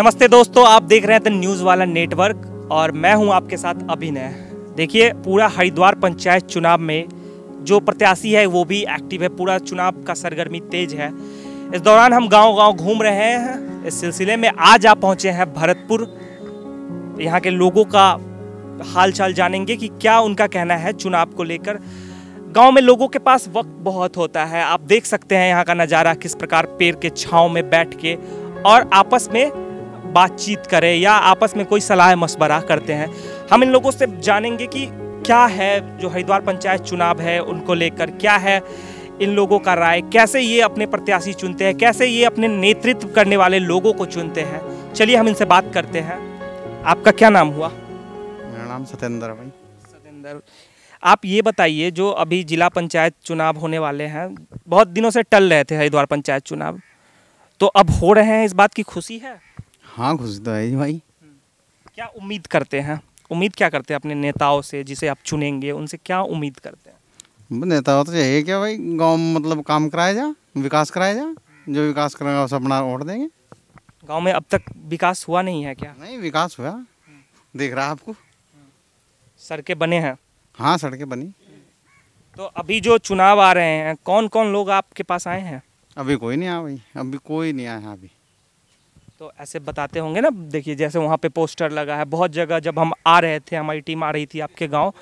नमस्ते दोस्तों, आप देख रहे हैं द न्यूज़ वाला नेटवर्क और मैं हूँ आपके साथ अभिनय। देखिए, पूरा हरिद्वार पंचायत चुनाव में जो प्रत्याशी है, वो भी एक्टिव है। पूरा चुनाव का सरगर्मी तेज है। इस दौरान हम गांव-गांव घूम रहे हैं। इस सिलसिले में आज आप पहुँचे हैं भरतपुर। यहाँ के लोगों का हालचाल जानेंगे कि क्या उनका कहना है चुनाव को लेकर। गाँव में लोगों के पास वक्त बहुत होता है। आप देख सकते हैं यहाँ का नज़ारा, किस प्रकार पेड़ के छाँव में बैठ के और आपस में बातचीत करें या आपस में कोई सलाह मशवरा करते हैं। हम इन लोगों से जानेंगे कि क्या है जो हरिद्वार पंचायत चुनाव है उनको लेकर क्या है इन लोगों का राय कैसे ये अपने प्रत्याशी चुनते हैं कैसे ये अपने नेतृत्व करने वाले लोगों को चुनते हैं। चलिए हम इनसे बात करते हैं। आपका क्या नाम हुआ? मेरा नाम सत्येंद्र भाई। सतेंद्र आप ये बताइए जो अभी जिला पंचायत चुनाव होने वाले हैं बहुत दिनों से टल रहे थे हरिद्वार पंचायत चुनाव। तो अब हो रहे हैं इस बात की खुशी है? हाँ खुश तो है जी भाई। क्या उम्मीद करते हैं? उम्मीद क्या करते हैं अपने नेताओं से जिसे आप चुनेंगे उनसे क्या उम्मीद करते हैं? वो नेता हो तो यही क्या भाई? गाँव मतलब काम कराया जा विकास कराया जा जो विकास करेगा उसे अपना वोट देंगे। गाँव में अब तक विकास हुआ नहीं है क्या? नहीं विकास हुआ। देख रहा आपको। सड़कें बने हैं। हाँ सड़कें बनी। तो अभी जो चुनाव आ रहे हैं कौन कौन लोग आपके पास आए हैं? अभी कोई नहीं आया भाई। अभी कोई नहीं आया अभी। तो ऐसे बताते होंगे ना देखिए जैसे वहाँ पे पोस्टर लगा है बहुत जगह जब हम आ रहे थे हमारी टीम आ रही थी आपके गाँव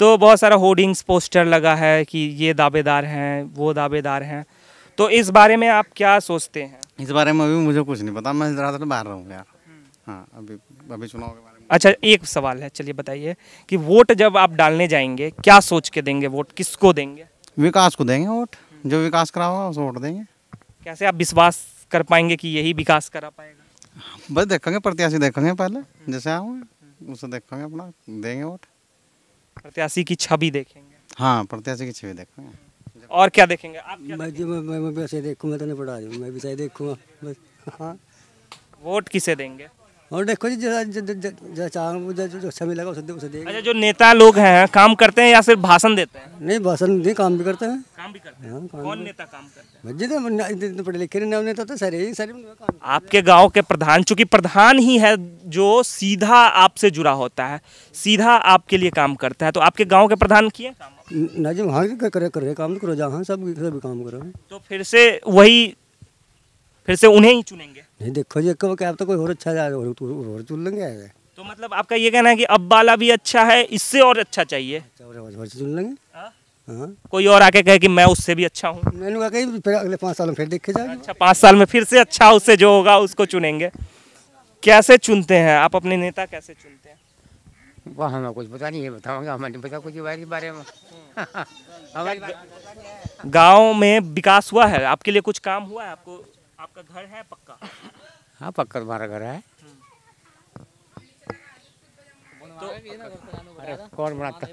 तो बहुत सारा होर्डिंग्स पोस्टर लगा है कि ये दावेदार हैं वो दावेदार हैं। तो इस बारे में आप क्या सोचते हैं? इस बारे में अभी मुझे कुछ नहीं पता मैं ज़्यादा बाहर रहूँ यार। हाँ अभी अभी चुनाव के बारे में। अच्छा एक सवाल है चलिए बताइए कि वोट जब आप डालने जाएँगे क्या सोच के देंगे वोट किसको देंगे? विकास को देंगे वोट जो विकास करा होगा उसको वोट देंगे। कैसे आप विश्वास कर पाएँगे कि यही विकास करा पाएगा? बस देखेंगे प्रत्याशी देखेंगे पहले जैसे आऊँगे उसे देखेंगे अपना देंगे वोट। प्रत्याशी की छवि देखेंगे। हाँ प्रत्याशी की छवि देखेंगे। और क्या देखेंगे? आप क्या मैं देखेंगे? मैं मैं मैं वैसे देखूँ मैं तो नहीं पढ़ा रही हूँ मैं भी सही देखूँगा बस हाँ। वोट किसे देंगे? और देखो जी जो- अच्छा मिलेगा उसे उसे अच्छा जो नेता लोग हैं काम करते हैं या सिर्फ़ भाषण देते हैं? नहीं भाषण नहीं काम भी करते हैं। काम भी करते हाँ। काम कौन नेता काम करते हैं? तो इतने पढ़े लिखे तो सारे ही सारे आपके गाँव के प्रधान चूँकि प्रधान ही है जो सीधा आपसे जुड़ा होता है सीधा आपके लिए काम करता है तो आपके गाँव के प्रधान किए ना जी वहाँ करे कर रहे काम करो जहाँ सब सब काम करो। तो फिर से वही फिर से उन्हें ही चुनेंगे? नहीं देखो जी कब क्या अब तो कोई और अच्छा जाएगा और और- और चुन लेंगे तो मतलब आपका ये कहना है कि अब वाला भी अच्छा है इससे और अच्छा चाहिए? अच्छा और और- और चुन लेंगे हाँ? हाँ। कोई और आके कहे कि मैं उससे भी अच्छा हूँ? मैंने कहा कहीं फिर अगले पाँच साल में फिर देखे जाएगा। अच्छा पाँच साल में फिर से अच्छा उससे जो होगा उसको चुनेंगे। कैसे चुनते हैं? आप अपने नेता कैसे चुनते हैं? वो हमें कुछ पता नहीं है बताओगे? हमें नहीं पता कुछ इसके बारे में। हमारी गाँव में विकास हुआ है? आपके लिए कुछ काम हुआ है? आपको आपका घर है पक्का? हाँ पक्का तुम्हारा घर है। अरे कौन बनाता?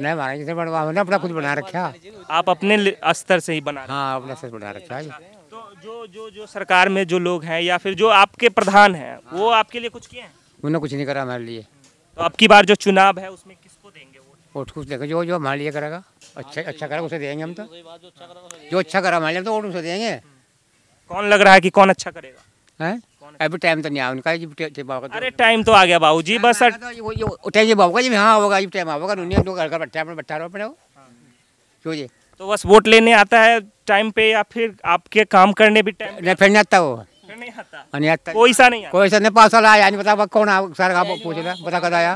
नहीं हमारा जिसे बनवा हमने अपना खुद बना रखा। आप अपने स्तर से ही बना रहे हाँ अपने से बना रखा है। तो जो जो जो सरकार में जो लोग हैं या फिर जो आपके प्रधान हैं वो आपके लिए कुछ किए हैं? उन्होंने कुछ नहीं करा हमारे लिए। तो अब की बार जो चुनाव है उसमें किसको देंगे वोट? वोट कुछ देखो जो जो हमारे लिए करेगा। अच्छा अच्छा करेगा उसे देंगे हम तो। जो अच्छा करा हमारे लिए तो वोट उसे देंगे। कौन लग रहा है कि कौन अच्छा करेगा? हैं? अभी टाइम तो नहीं आया उनका बाबा अरे टाइम तो आ गया बस टाइम जी बाबू जी हाँ होगा टाइम होगा तो घर बैठा बैठा रहो अपने क्यों जी? तो बस वोट लेने आता है टाइम पे या फिर आपके काम करने भी टाइम नहीं फिर नहीं आता वो। नहीं आता? नहीं आता। कोई सा नहीं कोई सर ने पाँच साल आया नहीं बता कौन सर का पूछ रहा बता कद आया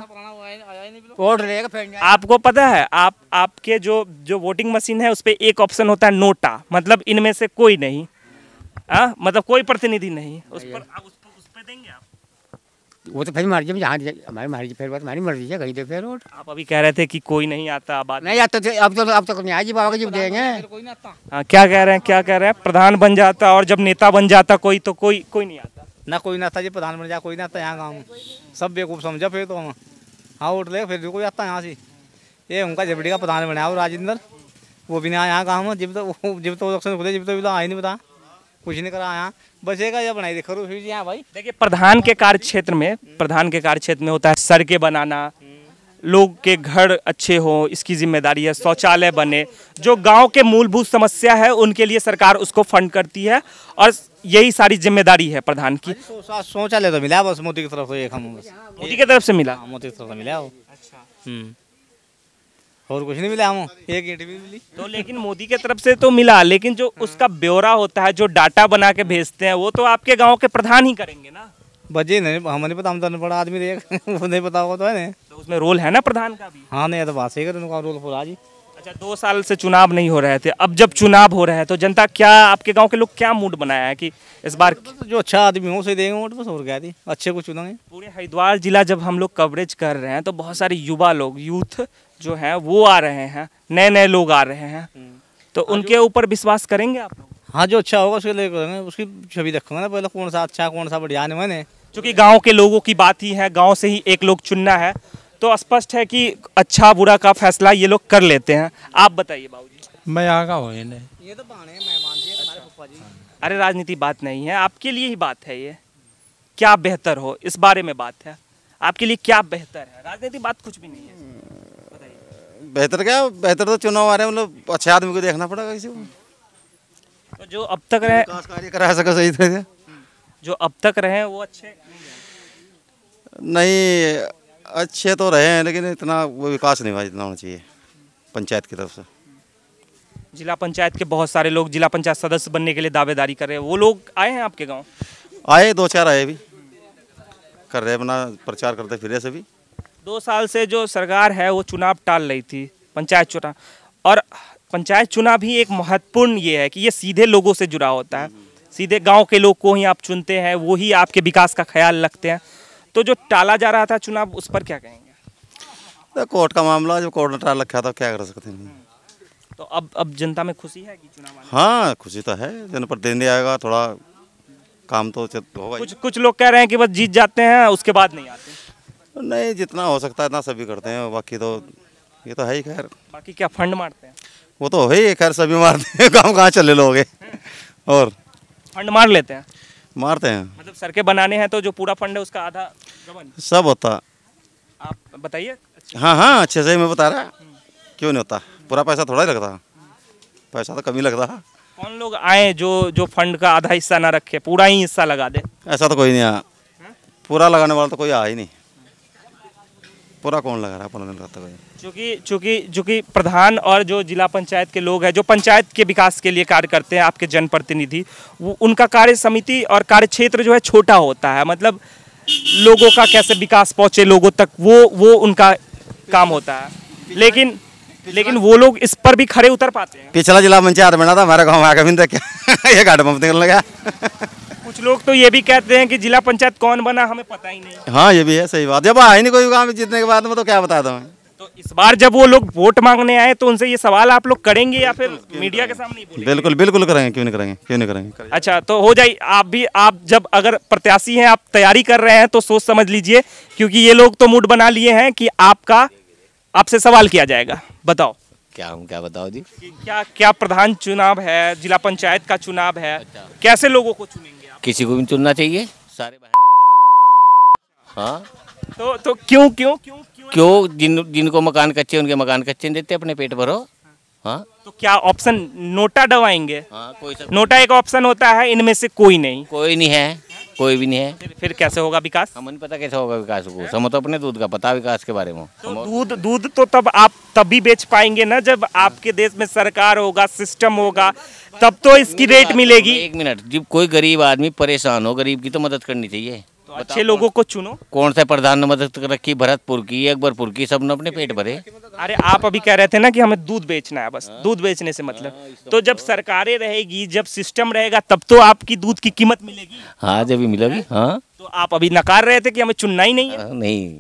वोट लेगा फिर आपको पता है आप आपके जो जो वोटिंग मशीन है उस पर एक ऑप्शन होता है नोटा मतलब इनमें से कोई नहीं। आ? मतलब कोई प्रतिनिधि नहीं उस पर आप उस पर उस पे देंगे आप? वो तो फिर मर्ज़ी में जहाँ हमारी मर्ज़ी फिर बात हमारी मर्ज़ी है कहीं तो फिर वोट आप अभी कह रहे थे कि कोई नहीं आता बात नहीं आता तो अब तो अब तक नहीं आया जी बाबा जी देंगे। कोई नहीं आता। हाँ, क्या कह रहे हैं क्या कह रहे हैं? प्रधान बन जाता और जब नेता बन जाता कोई तो कोई कोई नहीं आता। ना कोई ना था जी प्रधान बन जा कोई ना था यहाँ गाँव में। सब बेवकूफ़ समझा फिर तो हम। हाँ वोट ले फिर भी कोई आता यहाँ से। ये उनका जबड़ी का प्रधान बनाया वो राजेंद्र। वो भी नहीं आया यहाँ गाँव में जब तो जब तो जब तो भी तो आया नहीं बता कुछ नहीं करा यहाँ बचेगा या बनाई देखो फिर जी यहाँ भाई। देखिए प्रधान के कार्य क्षेत्र में प्रधान के कार्य क्षेत्र में होता है सड़कें बनाना लोग के घर अच्छे हो इसकी ज़िम्मेदारी है शौचालय बने। जो गाँव के मूलभूत समस्या है उनके लिए सरकार उसको फंड करती है और यही सारी ज़िम्मेदारी है प्रधान की। शौचालय तो मिला बस मोदी की तरफ़ से एक हम मोदी की तरफ़ से मिला? हाँ, मोदी की तरफ़ से मिला वो। हम्म। और कुछ नहीं मिला हम एक ईंट भी मिली। तो लेकिन मोदी के तरफ़ से तो मिला लेकिन जो उसका ब्यौरा होता है जो डाटा बना के भेजते हैं वो तो आपके गाँव के प्रधान ही करेंगे ना? बजे नहीं हमें नहीं पता हम तो बड़ा आदमी रहे वो नहीं पता होगा तो है ना तो उसमें रोल है ना प्रधान का भी? हाँ नहीं तो बात सही कर उनका रोल पूरा जी। अच्छा दो साल से चुनाव नहीं हो रहे थे अब जब चुनाव हो रहे हैं तो जनता क्या आपके गाँव के लोग क्या मूड बनाया है कि इस बार तो जो अच्छा आदमी हो उसे देंगे वोट बस और क्या थी अच्छे को चुनेंगे पूरे हरिद्वार जिला जब हम लोग कवरेज कर रहे हैं तो बहुत सारे युवा लोग यूथ जो हैं वो आ रहे हैं नए नए लोग आ रहे हैं। तो उनके ऊपर विश्वास करेंगे आप लोग? हाँ जो अच्छा होगा उसके लिए उसकी छवि रखूँगा ना पहले कौन सा अच्छा कौन सा बढ़िया नहीं मैंने। क्योंकि गाँव के लोगों की बात ही है गाँव से ही एक लोग चुनना है। तो स्पष्ट है कि अच्छा बुरा का फैसला ये लोग कर लेते हैं। आप बताइए बाबूजी। मैं यहाँ का हूँ ही ये तो बहाने मेहमान जी हमारे पप्पा जी। अरे राजनीति बात नहीं है। आपके लिए ही बात है ये। क्या बेहतर हो? इस बारे में बात है। आपके लिए क्या बेहतर है? राजनीति बात कुछ भी नहीं है। बेहतर क्या? बेहतर तो चुनाव आ रहे हैं मतलब अच्छे आदमी को देखना पड़ेगा किसी को। तो जो अब तक रहे कार्य करा सके सही तरह जो अब तक रहे वो अच्छे नहीं अच्छे तो रहे हैं लेकिन इतना वो विकास नहीं हुआ जितना होना चाहिए पंचायत की तरफ़ से। जिला पंचायत के बहुत सारे लोग जिला पंचायत सदस्य बनने के लिए दावेदारी कर रहे हैं। वो लोग आए हैं आपके गाँव? आए दो चार आए भी कर रहे अपना प्रचार करते फिरे से भी दो साल से जो सरकार है वो चुनाव टाल रही थी पंचायत चुनाव। और पंचायत चुनाव भी एक महत्वपूर्ण ये है कि ये सीधे लोगों से जुड़ा होता है। सीधे गाँव के लोग को ही आप चुनते हैं वो ही आपके विकास का ख्याल रखते हैं। तो जो टाला जा रहा था चुनाव उस पर क्या कहेंगे? कोर्ट का मामला जब कोर्ट ने टाल रखा था क्या कर सकते हैं? तो अब अब जनता में खुशी है कि चुनाव हाँ खुशी तो है। जनप्रतिनिधि आएगा थोड़ा काम तो होगा कुछ कुछ लोग कह रहे हैं कि बस जीत जाते हैं उसके बाद नहीं आते। नहीं जितना हो सकता है इतना सभी करते हैं बाकी तो ये तो है ही खैर। बाकी क्या फंड मारते हैं? वो तो है ही खैर सभी मारते हैं काम कहाँ चले लोग और? फंड मार लेते हैं? मारते हैं। मतलब सड़कें बनाने हैं तो जो पूरा फंड है उसका आधा सब होता। आप बताइए। हाँ हाँ अच्छे से ही मैं बता रहा। क्यों नहीं होता? पूरा पैसा थोड़ा ही लगता। पैसा तो कम ही लगता। कौन लोग आए जो जो फंड का आधा हिस्सा ना रखे पूरा ही हिस्सा लगा दे? ऐसा तो कोई नहीं आया। पूरा लगाने वाला तो कोई आया ही नहीं। पूरा कौन लगा रहा है नहीं लगाता कोई चूँकि चूँकि चूँकि प्रधान और जो जिला पंचायत के लोग हैं जो पंचायत के विकास के लिए कार्य करते हैं आपके जनप्रतिनिधि उनका कार्य समिति और कार्य क्षेत्र जो है छोटा होता है। मतलब लोगों का कैसे विकास पहुँचे लोगों तक वो वो उनका काम होता है। लेकिन लेकिन वो लोग इस पर भी खड़े उतर पाते हैं। पिछला जिला पंचायत बना था हमारे गाँव आकर भी देखा। ये घाट पंप निकलने लगा कुछ लोग तो ये भी कहते हैं कि जिला पंचायत कौन बना हमें पता ही नहीं। हाँ ये भी है सही बात। जब ही नहीं कोई गाँव में जीतने के बाद में तो क्या था मैं? तो इस बार जब वो लोग वोट मांगने आए तो उनसे ये सवाल आप लोग करेंगे या फिर मीडिया के सामने बोलेंगे? बिल्कुल बिल्कुल करेंगे क्यों नहीं करेंगे क्यों नहीं करेंगे? अच्छा तो हो जाए आप भी आप जब अगर प्रत्याशी हैं आप तैयारी कर रहे हैं तो सोच समझ लीजिए क्योंकि ये लोग तो मूड बना लिए हैं कि आपका आपसे सवाल किया जाएगा। बताओ। क्या हूँ क्या बताओ जी? क्या क्या प्रधान चुनाव है जिला पंचायत का चुनाव है? कैसे लोगों को चुनेंगे? किसी को भी चुनना चाहिए। सारे बहन हैं। तो तो क्यों क्यों? क्यों क्यों? क्यों? जिन जिनको मकान कच्चे उनके मकान कच्चे नहीं देते अपने पेट भरो। हाँ। तो क्या ऑप्शन नोटा दबाएँगे हाँ कोई सब नोटा एक ऑप्शन होता है इनमें से कोई नहीं। कोई नहीं है कोई भी नहीं है। फिर, फिर कैसे होगा विकास? हमें नहीं पता कैसे होगा विकास को। हमें तो अपने दूध का पता विकास के बारे में। तो दूध दूध तो तब आप तभी बेच पाएँगे ना जब आपके देश में सरकार होगा सिस्टम होगा। तब तो इसकी रेट मिलेगी। एक मिनट। जब कोई गरीब आदमी परेशान हो गरीब की तो मदद करनी चाहिए तो अच्छे लोगों को चुनो। कौन सा प्रधान ने मदद रखी? भरतपुर की अकबरपुर की सबने अपने पेट भरे। अरे आप अभी कह रहे थे ना कि हमें दूध बेचना है बस। दूध बेचने से मतलब। तो जब सरकारें रहेगी जब सिस्टम रहेगा तब तो आपकी दूध की कीमत मिलेगी। हाँ जब मिलेगी हाँ? तो आप अभी नकार रहे थे कि हमें चुनना ही नहीं है? हाँ, नहीं।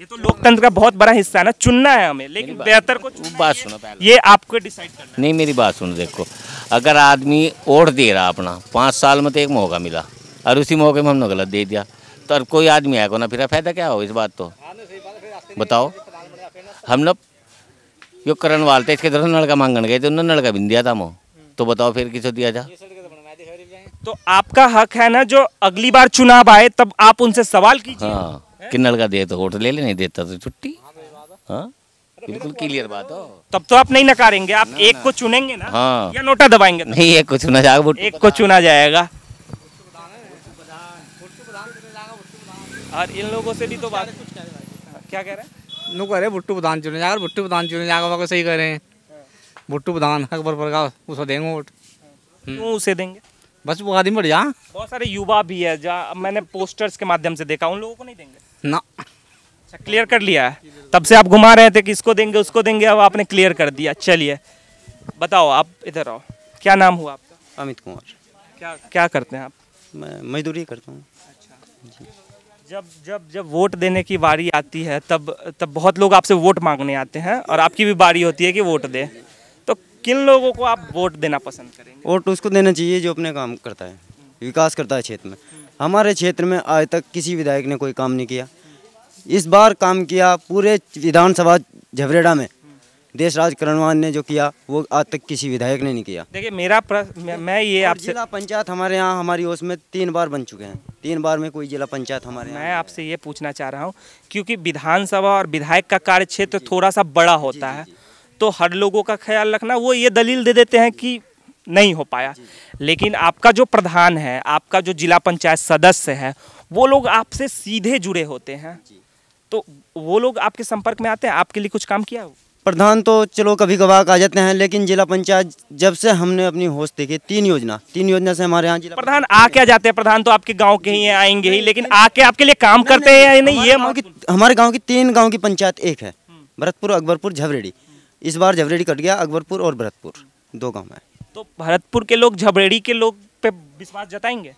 ये तो लोकतंत्र का बहुत बड़ा हिस्सा है ना चुनना है हमें लेकिन बेहतर को बात सुनो पहले। ये आपको डिसाइड करना नहीं मेरी बात सुनो देखो। अगर आदमी वोट दे रहा अपना पाँच साल में तो एक मौका मिला और उसी मौके में हमने गलत दे दिया। तो अब कोई आदमी आएगा ना फिर फ़ायदा क्या हो इस बात तो? बताओ। हम लोग यो करण वाल थे इसके तरफ़ नलका मांगन गए थे उन्होंने नलका भी दिया था मो तो बताओ फिर किसको दिया जा तो आपका हक है ना जो अगली बार चुनाव आए तब आप उनसे सवाल कीजिए। हाँ। कि का दे तो वोट ले ले नहीं देता तो छुट्टी? हाँ? बिल्कुल क्लियर बात हो। तब तो आप नहीं नकारेंगे आप एक को चुनेंगे ना हाँ। या नोटा दबाएँगे नहीं ये कुछ ना जाएगा वो एक को चुना जाएगा। और इन लोगों से भी तो बात क्या कह रहे हैं? नु कह रहे भुट्टू प्रधान चुने जाकर भुट्टू प्रधान चुने जाकर वहाँ सही कह रहे हैं। भुट्टू प्रधान अकबर पर का उसको देंगे वोट। क्यों उसे देंगे? बस वो आदमी बढ़ जा बहुत सारे युवा भी है जहाँ मैंने पोस्टर्स के माध्यम से देखा उन लोगों को नहीं देंगे? ना। अच्छा क्लियर कर लिया है। तब से आप घुमा रहे थे कि इसको देंगे उसको देंगे अब आपने क्लियर कर दिया। चलिए बताओ आप इधर आओ। क्या नाम हुआ आपका? अमित कुमार। क्या क्या करते हैं आप? मैं मजदूरी करता हूँ। अच्छा। जब जब जब वोट देने की बारी आती है तब तब बहुत लोग आपसे वोट मांगने आते हैं और आपकी भी बारी होती है कि वोट दें। तो किन लोगों को आप वोट देना पसंद करेंगे? वोट उसको देना चाहिए जो अपने काम करता है विकास करता है क्षेत्र में। हमारे क्षेत्र में आज तक किसी विधायक ने कोई काम नहीं किया। इस बार काम किया पूरे विधानसभा झवरेड़ा में। देश राज करणवान ने जो किया वो आज तक किसी विधायक ने नहीं किया। देखिए मेरा प्रश्न मैं, मैं ये आपसे जिला पंचायत हमारे यहाँ हमारी ओस में तीन बार बन चुके हैं। तीन बार में कोई जिला पंचायत हमारे मैं आपसे ये पूछना चाह रहा हूँ क्योंकि विधानसभा और विधायक का कार्य क्षेत्र थोड़ा सा बड़ा होता है। तो हर लोगों का ख्याल रखना वो ये दलील दे देते हैं कि नहीं हो पाया। लेकिन आपका जो प्रधान है आपका जो जिला पंचायत सदस्य है वो लोग आपसे सीधे जुड़े होते हैं। तो वो लोग आपके संपर्क में आते हैं? आपके लिए कुछ काम किया प्रधान तो चलो कभी कभार आ जाते हैं लेकिन जिला पंचायत जब से हमने अपनी होश देखी तीन योजना तीन योजना से हमारे यहाँ जिला प्रधान आ क्या जाते हैं? प्रधान तो आपके गाँव के ही आएँगे ही लेकिन आके आपके लिए काम करते हैं या नहीं? ये हमारे गाँव की हमारे गाँव की तीन गाँव की पंचायत एक है भरतपुर अकबरपुर झवरेड़ी इस बार झवरेड़ी कट गया अकबरपुर और भरतपुर दो गाँव है। तो भरतपुर के लोग झबरेड़ी के लोग पे विश्वास जताएँगे?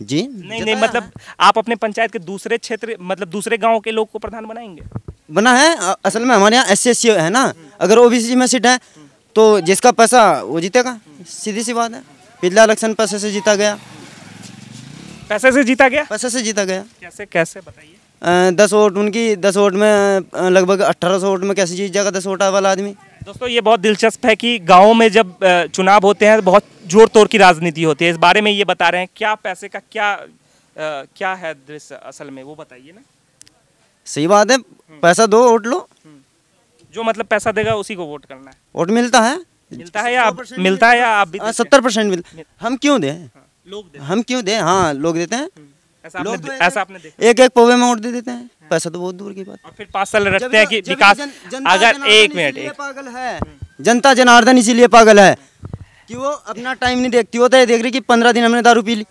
जी नहीं नहीं मतलब आप अपने पंचायत के दूसरे क्षेत्र मतलब दूसरे गाँव के लोग को प्रधान बनाएँगे? बना है असल में हमारे यहाँ एस सी है ना। अगर ओबीसी में सीट है तो जिसका पैसा वो जीतेगा। सीधी सी बात है। पिछला इलेक्शन पैसे से जीता गया। पैसे से जीता गया? पैसे से जीता गया। कैसे कैसे बताइए। दस वोट उनकी दस वोट में लगभग अट्ठारह सौ वोट में कैसे जीत जाएगा? दस वोट वाला आदमी। दोस्तों ये बहुत दिलचस्प है कि गाँव में जब चुनाव होते हैं तो बहुत ज़ोर तोड़ की राजनीति होती है। इस बारे में ये बता रहे हैं क्या पैसे का क्या क्या है दृश्य असल में वो बताइए ना। सही बात है पैसा दो वोट लो। जो मतलब पैसा देगा उसी को वोट करना है। वोट मिलता है। मिलता है या आप मिलता है या आप हैं? सत्तर परसेंट मिल हम क्यों दें? लोग देते हम क्यों दें? हाँ लोग देते हैं। ऐसा आपने तो ऐसा आपने देखा? एक एक पौवे में वोट दे देते हैं। पैसा तो बहुत दूर की बात। और फिर पाँच साल रखते हैं कि विकास अगर एक मिनट इसीलिए पागल है। जनता जनार्दन इसीलिए पागल है कि वो अपना टाइम नहीं देखती। वो तो ये देख रही कि पंद्रह दिन हमने दारू पी ली।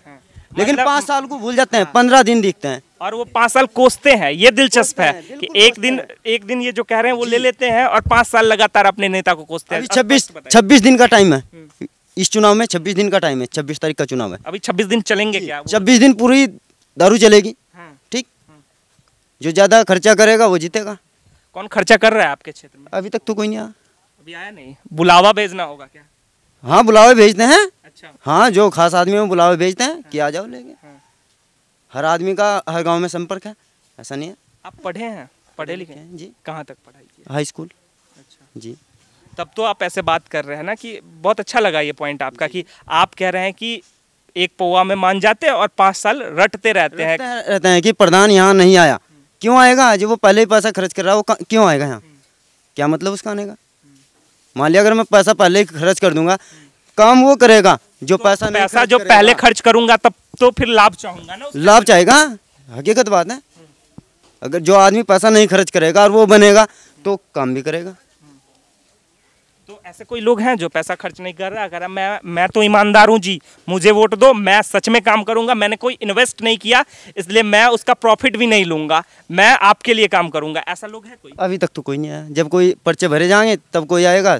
लेकिन मतलब- पाँच साल को भूल जाते हैं। पंद्रह दिन दिखते हैं। और वो पाँच साल कोसते हैं। ये दिलचस्प है कि एक दिन एक दिन ये जो कह रहे हैं वो ले लेते हैं और पाँच साल लगातार अपने नेता को कोसते हैं। छब्बीस छब्बीस दिन का टाइम है। इस चुनाव में छब्बीस दिन का टाइम है। छब्बीस तारीख का चुनाव है। अभी छब्बीस दिन चलेंगे क्या? छब्बीस दिन पूरी दारू चलेगी। हाँ। ठीक? जो ज़्यादा खर्चा करेगा वो जीतेगा। कौन खर्चा कर रहा है आपके क्षेत्र में? अभी तक तो कोई नहीं आया। अभी आया नहीं। बुलावा भेजना होगा क्या? हाँ बुलावे भेजते हैं। अच्छा। हाँ जो खास आदमी में बुलावे भेजते हैं कि आ जाओ लेके। हाँ। हर आदमी का हर गाँव में संपर्क है। ऐसा नहीं है। आप पढ़े हैं? पढ़े लिखे हैं जी। कहाँ तक पढ़ाई की हाई स्कूल। अच्छा। जी। तब तो आप ऐसे बात कर रहे हैं ना कि बहुत अच्छा लगा ये पॉइंट आपका कि आप कह रहे हैं कि एक पौवा में मान जाते हैं और पाँच साल रटते रहते हैं। रहते हैं कि प्रधान यहाँ नहीं आया। क्यों आएगा? जो वो पहले ही पैसा खर्च कर रहा है वो क्यों आएगा यहाँ? क्या मतलब उसका आने का? मान लिया अगर मैं पैसा पहले ही खर्च कर दूँगा काम वो करेगा जो तो पैसा पैसा जो पहले खर्च करूँगा तब तो फिर लाभ चाहूँगा ना लाभ चाहेगा? हकीकत बात है। अगर जो आदमी पैसा नहीं खर्च करेगा और वो बनेगा तो काम भी करेगा। तो ऐसे कोई लोग हैं जो पैसा खर्च नहीं कर रहा? अगर मैं मैं तो ईमानदार हूँ जी। मुझे वोट दो मैं सच में काम करूँगा। मैंने कोई इन्वेस्ट नहीं किया इसलिए मैं उसका प्रॉफिट भी नहीं लूँगा। मैं आपके लिए काम करूँगा। ऐसा लोग है कोई? अभी तक तो कोई नहीं आया। जब कोई पर्चे भरे जाएँगे तब कोई आएगा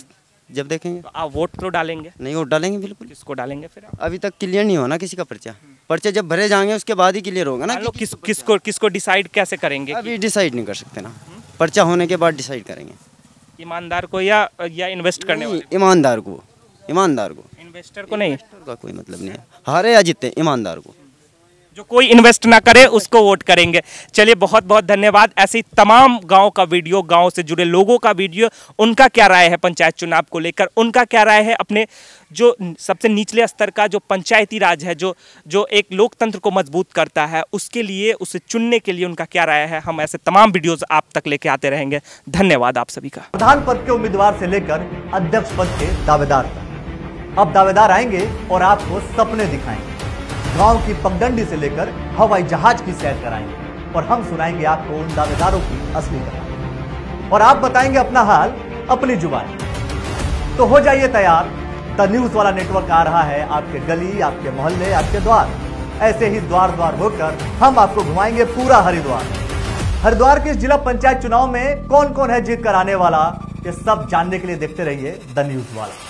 जब देखेंगे। तो आप वोट तो डालेंगे? नहीं वोट डालेंगे बिल्कुल। किसको डालेंगे फिर आप? अभी तक क्लियर नहीं होना किसी का पर्चा। पर्चे जब भरे जाएँगे उसके बाद ही क्लियर होगा ना मान किस किसको किसको डिसाइड कैसे करेंगे अभी डिसाइड नहीं कर सकते ना। पर्चा होने के बाद डिसाइड करेंगे। ईमानदार को या या इन्वेस्ट करने वाले ईमानदार को। ईमानदार को। इन्वेस्टर को नहीं? का कोई मतलब नहीं है। हारे या जीते ईमानदार को। जो कोई इन्वेस्ट ना करे, उसको वोट करेंगे। चलिए बहुत बहुत धन्यवाद। ऐसे ही तमाम गाँव का वीडियो, गाँव से जुड़े लोगों का वीडियो, उनका क्या राय है पंचायत चुनाव को लेकर? उनका क्या राय है? अपने जो सबसे निचले स्तर का जो पंचायती राज है, जो जो एक लोकतंत्र को मज़बूत करता है, उसके लिए, उसे चुनने के लिए उनका क्या राय है? हम ऐसे तमाम वीडियोज़ आप तक लेके आते रहेंगे। धन्यवाद आप सभी का। प्रधान पद के उम्मीदवार से लेकर अध्यक्ष पद के दावेदार अब दावेदार आएँगे और आपको सपने दिखाएँगे। गाँव की पगडंडी से लेकर हवाई जहाज़ की सैर कराएँगे और हम सुनाएँगे आपको उन दावेदारों की असली कहानी और आप बताएँगे अपना हाल, अपनी ज़ुबान। तो हो जाइए तैयार। द न्यूज़ वाला नेटवर्क आ रहा है आपके गली, आपके मोहल्ले, आपके द्वार। ऐसे ही द्वार द्वार होकर हम आपको घुमाएँगे पूरा हरिद्वार। हरिद्वार के जिला पंचायत चुनाव में कौन कौन है जीत कर आने वाला, ये सब जानने के लिए देखते रहिए द न्यूज़ वाला।